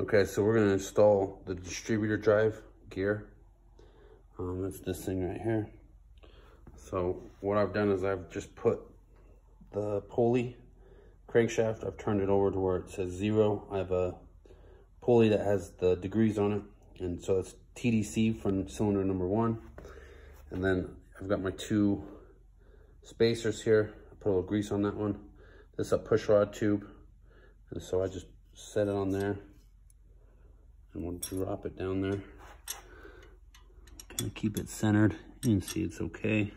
Okay, so we're gonna install the distributor drive gear. Um, that's this thing right here. So what I've done is I've just put the pulley crankshaft, I've turned it over to where it says zero. I have a pulley that has the degrees on it. And so it's TDC from cylinder number one. And then I've got my two spacers here. I put a little grease on that one. This is a push rod tube. And so I just set it on there and we'll drop it down there. Kind of keep it centered. You can see it's okay.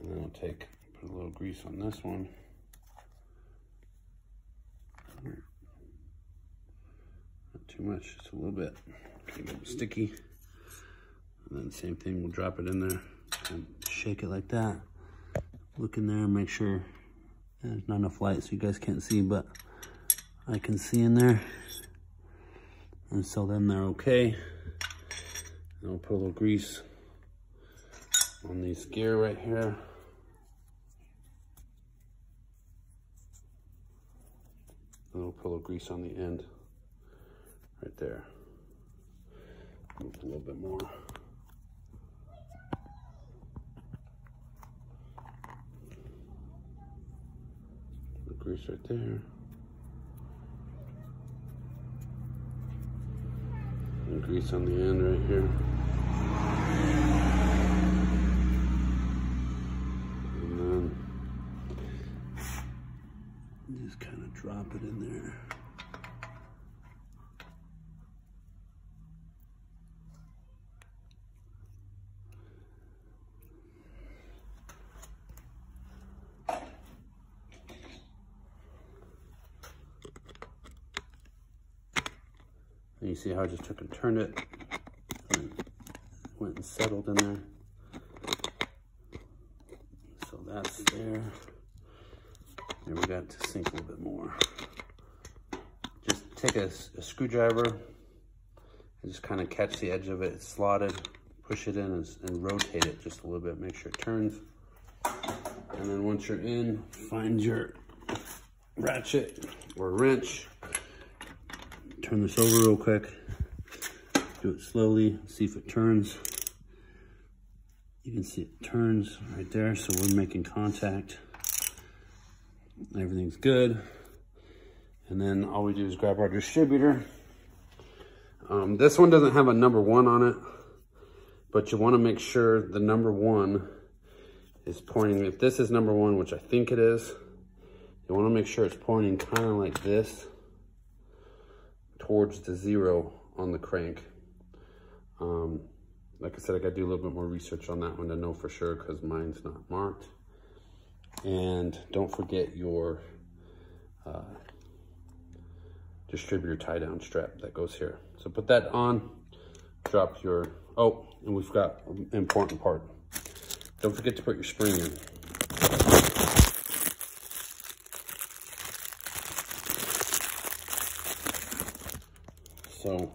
And then I'll take, put a little grease on this one. Not too much, just a little bit. Keep it sticky. And then same thing, we'll drop it in there and shake it like that. Look in there and make sure there's not enough light so you guys can't see, but I can see in there. And so then they're okay. And I'll put a little grease on these gear right here. And I'll put a little grease on the end right there. Move a little bit more. The grease right there. And grease on the end right here. And then just kind of drop it in there. And you see how I just took and turned it and went and settled in there. So that's there. And we got to sink a little bit more. Just take a, a screwdriver and just kind of catch the edge of it. It's slotted, push it in and, and rotate it just a little bit. Make sure it turns. And then once you're in, find your ratchet or wrench turn this over real quick. Do it slowly, see if it turns. You can see it turns right there, so we're making contact. Everything's good. And then all we do is grab our distributor. Um, this one doesn't have a number one on it, but you wanna make sure the number one is pointing, if this is number one, which I think it is, you wanna make sure it's pointing kind of like this towards the zero on the crank. Um, like I said, I gotta do a little bit more research on that one to know for sure because mine's not marked. And don't forget your uh, distributor tie down strap that goes here. So put that on, drop your, oh, and we've got an important part. Don't forget to put your spring in. So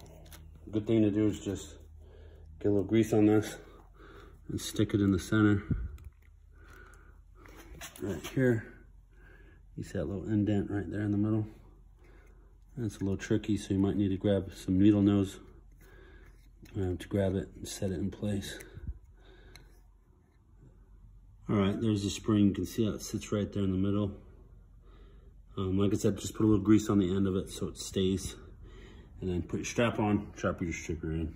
good thing to do is just get a little grease on this and stick it in the center right here. You see that little indent right there in the middle? That's a little tricky, so you might need to grab some needle nose uh, to grab it and set it in place. All right, there's the spring. You can see how it sits right there in the middle. Um, like I said, just put a little grease on the end of it so it stays and then put your strap on, drop your stripper in.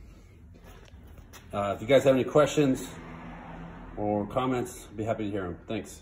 Uh, if you guys have any questions or comments, I'd be happy to hear them. Thanks.